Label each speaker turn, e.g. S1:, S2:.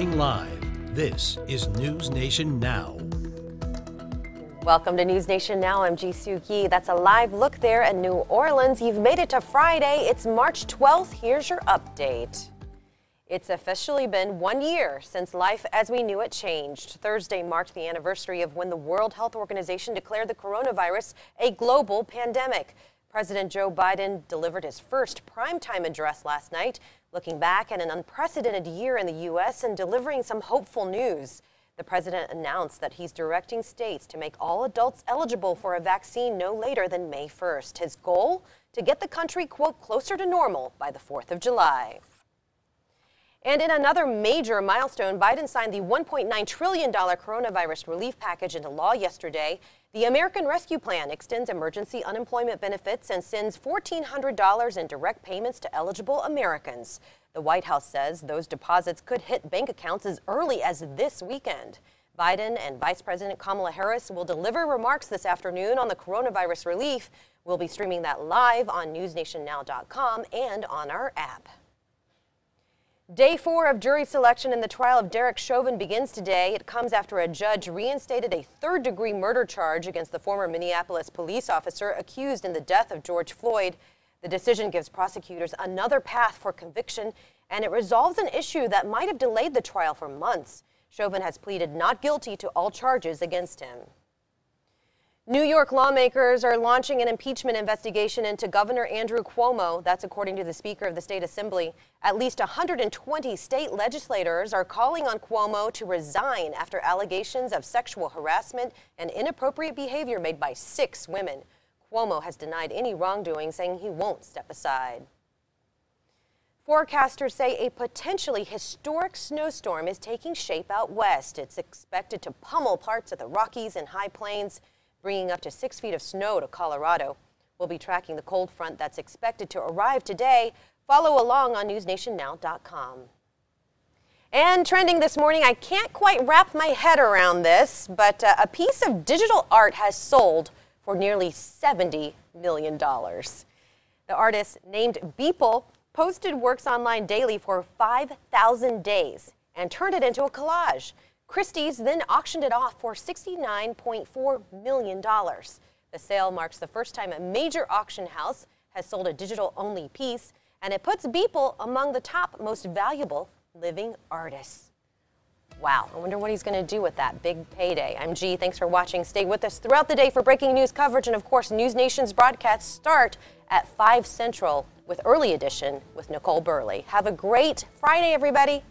S1: Streaming live, this is News Nation Now.
S2: Welcome to News Nation Now. I'm Ji Suk Yi. That's a live look there in New Orleans. You've made it to Friday. It's March 12th. Here's your update. It's officially been one year since life as we knew it changed. Thursday marked the anniversary of when the World Health Organization declared the coronavirus a global pandemic. President Joe Biden delivered his first primetime address last night, looking back at an unprecedented year in the U.S. and delivering some hopeful news. The president announced that he's directing states to make all adults eligible for a vaccine no later than May 1st. His goal? To get the country, quote, closer to normal by the 4th of July. And in another major milestone, Biden signed the $1.9 trillion coronavirus relief package into law yesterday. The American Rescue Plan extends emergency unemployment benefits and sends $1,400 in direct payments to eligible Americans. The White House says those deposits could hit bank accounts as early as this weekend. Biden and Vice President Kamala Harris will deliver remarks this afternoon on the coronavirus relief. We'll be streaming that live on NewsNationNow.com and on our app. Day four of jury selection in the trial of Derek Chauvin begins today. It comes after a judge reinstated a third degree murder charge against the former Minneapolis police officer accused in the death of George Floyd. The decision gives prosecutors another path for conviction, and it resolves an issue that might have delayed the trial for months. Chauvin has pleaded not guilty to all charges against him. New York lawmakers are launching an impeachment investigation into Governor Andrew Cuomo. That's according to the Speaker of the State Assembly. At least 120 state legislators are calling on Cuomo to resign after allegations of sexual harassment and inappropriate behavior made by six women. Cuomo has denied any wrongdoing, saying he won't step aside. Forecasters say a potentially historic snowstorm is taking shape out west. It's expected to pummel parts of the Rockies and High Plains bringing up to six feet of snow to Colorado. We'll be tracking the cold front that's expected to arrive today. Follow along on NewsNationNow.com. And trending this morning, I can't quite wrap my head around this, but uh, a piece of digital art has sold for nearly $70 million. The artist named Beeple posted works online daily for 5,000 days and turned it into a collage. Christie's then auctioned it off for $69.4 million. The sale marks the first time a major auction house has sold a digital only piece, and it puts Beeple among the top most valuable living artists. Wow, I wonder what he's going to do with that big payday. I'm Ji. Thanks for watching. Stay with us throughout the day for breaking news coverage, and of course, News Nation's broadcasts start at 5 Central with Early Edition with Nicole Burley. Have a great Friday, everybody.